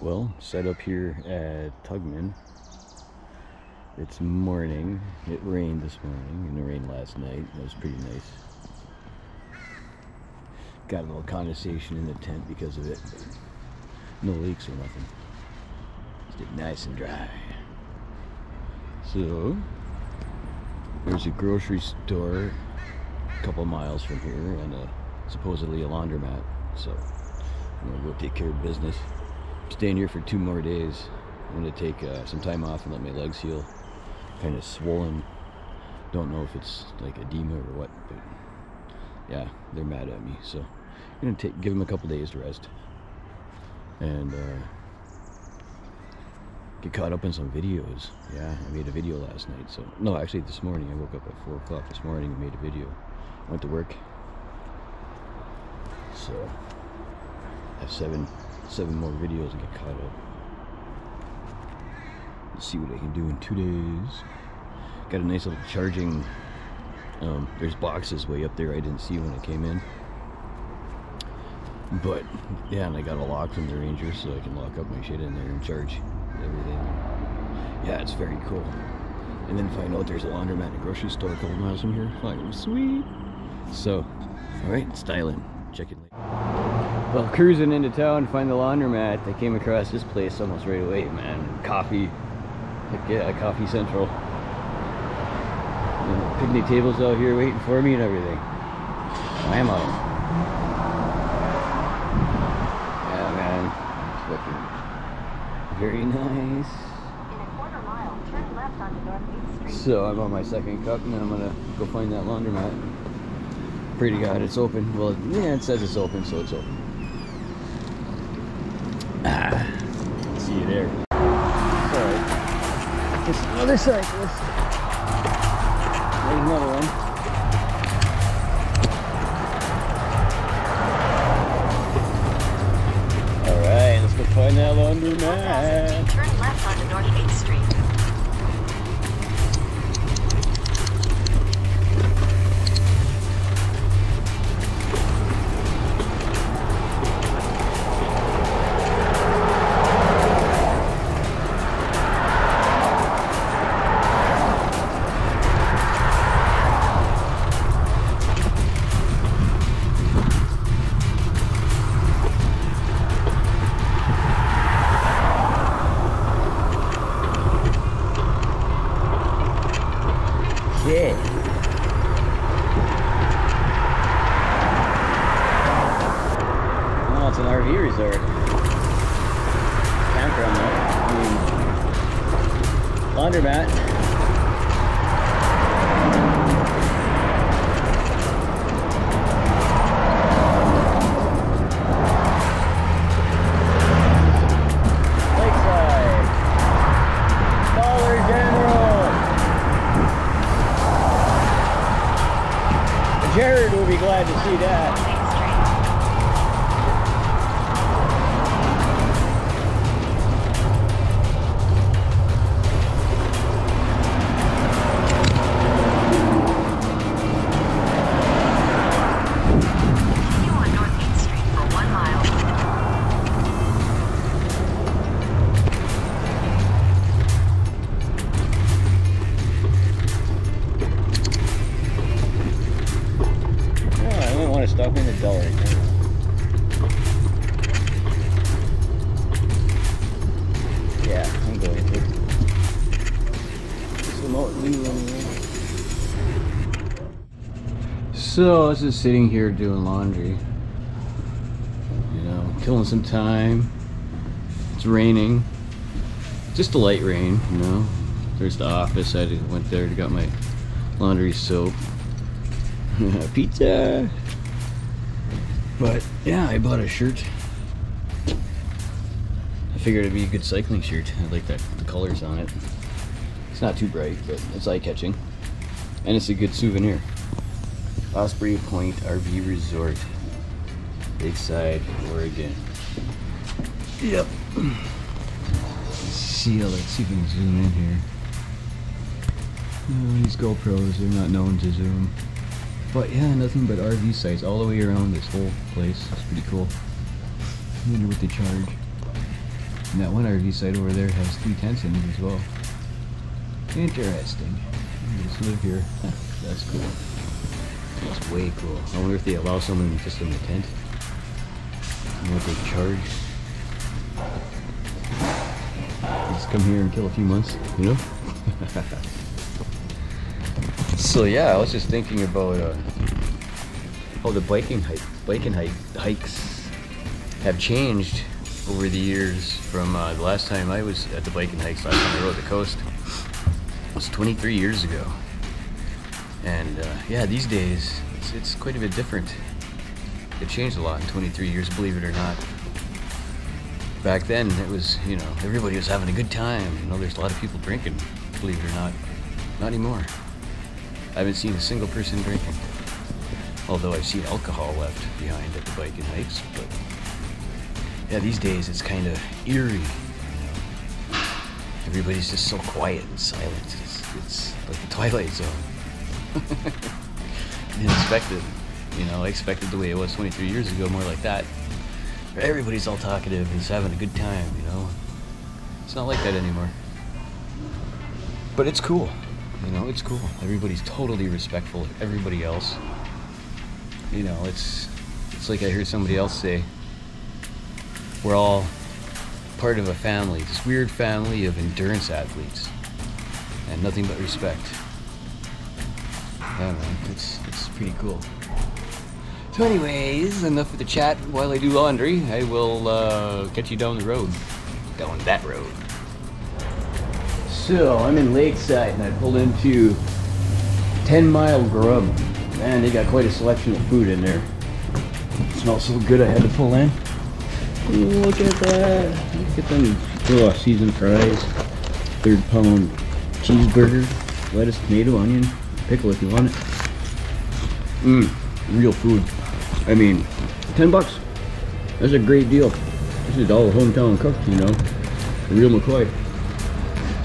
Well, set up here at Tugman. It's morning. It rained this morning and it rained last night. That was pretty nice. Got a little condensation in the tent because of it. No leaks or nothing. Stayed nice and dry. So, there's a grocery store a couple miles from here and a, supposedly a laundromat. So, I'm gonna go take care of business. Staying here for two more days. I'm gonna take uh, some time off and let my legs heal. Kind of swollen. Don't know if it's like edema or what, but yeah, they're mad at me. So, I'm gonna take give them a couple days to rest and uh, get caught up in some videos. Yeah, I made a video last night. So no, actually this morning I woke up at four o'clock this morning and made a video. Went to work. So I have seven seven more videos and get caught up. Let's see what I can do in two days. Got a nice little charging. Um, there's boxes way up there I didn't see when I came in. But yeah, and I got a lock from the ranger so I can lock up my shit in there and charge everything. Yeah, it's very cool. And then find out there's a laundromat and a grocery store a couple miles from here. Like, sweet. So, alright, styling. Check it later. Well, cruising into town to find the laundromat, I came across this place almost right away, man. Coffee. Heck yeah, Coffee Central. And picnic tables out here waiting for me and everything. I'm out. Yeah, man. It's looking very nice. In a quarter mile, turn left onto North 8th Street. So I'm on my second cup and then I'm gonna go find that laundromat. Pray to God it's open. Well, yeah, it says it's open, so it's open. Ah, see you there. Sorry. Just another cyclist. There's another one. All right, let's go find that laundromat. Turn left onto North 8th Shit. Oh, it's an RV resort. Campground, though. I mean, laundromat. Jared will be glad to see that. I don't to stop in the Dollar General. Yeah, I'm going to. It's remote new. So I was just sitting here doing laundry. You know, killing some time. It's raining. Just a light rain, you know. There's the office. I went there, to got my laundry soap. Pizza. But yeah, I bought a shirt. I figured it'd be a good cycling shirt. I like that the colors on it. It's not too bright, but it's eye catching. And it's a good souvenir. Osprey Point RV Resort. Lakeside, Oregon. Yep. Let's see, let's see if we can zoom in here. No, these GoPros, they're not known to zoom. But yeah, nothing but RV sites all the way around this whole place. It's pretty cool. I wonder what they charge. And that one RV site over there has three tents in it as well. Interesting. You just live here. That's cool. That's way cool. I wonder if they allow someone to just in the tent. And what they charge. Just come here and kill a few months, you know? so yeah, I was just thinking about uh, how the biking hike, biking hike, hikes have changed over the years from uh, the last time I was at the biking hikes, last time I rode the coast. It was 23 years ago. And uh, yeah, these days, it's, it's quite a bit different. It changed a lot in 23 years, believe it or not. Back then, it was, you know, everybody was having a good time. You know, there's a lot of people drinking, believe it or not. Not anymore. I haven't seen a single person drinking. Although I've seen alcohol left behind at the bike and hikes, but yeah, these days it's kind of eerie. You know? Everybody's just so quiet and silent. It's, it's like the Twilight Zone. Unexpected. You know, I expected the way it was 23 years ago, more like that. Where everybody's all talkative and having a good time, you know. It's not like that anymore. But it's cool. You know, it's cool. Everybody's totally respectful of everybody else. You know, it's it's like I heard somebody else say. We're all part of a family, this weird family of endurance athletes. And nothing but respect. Yeah, man, it's it's pretty cool. So, anyways, enough of the chat while I do laundry. I will uh, get you down the road, down that road. So I'm in Lakeside, and I pulled into Ten Mile Grub. Man, they got quite a selection of food in there. It smells so good, I had to pull in. Look at that! Look at them oh, seasoned fries, third pound cheeseburger, lettuce, tomato, onion, pickle if you want it. Mmm, real food. I mean, 10 bucks. That's a great deal. This is all hometown cooked, you know. The real McCoy.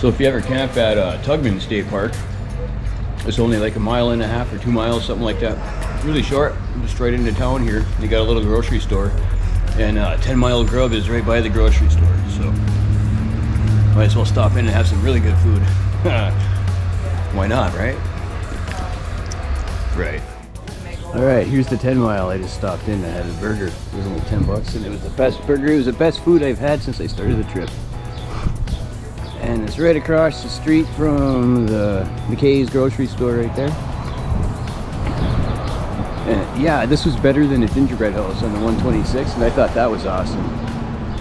So if you ever camp at uh, Tugman State Park, it's only like a mile and a half or two miles, something like that. Really short, just right into town here. You got a little grocery store. And uh, 10 Mile Grub is right by the grocery store, so might as well stop in and have some really good food. Why not, right? Right. All right, here's the 10 mile. I just stopped in. I had a burger. It was only 10 bucks, and it was the best burger. It was the best food I've had since I started the trip. And it's right across the street from the McKay's grocery store right there. And yeah, this was better than the gingerbread house on the 126, and I thought that was awesome.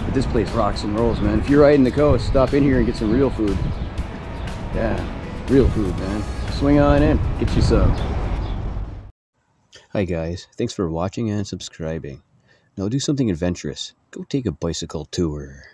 But this place rocks and rolls, man. If you're riding the coast, stop in here and get some real food. Yeah, real food, man. Swing on in, get you some. Hi guys, thanks for watching and subscribing. Now do something adventurous. Go take a bicycle tour.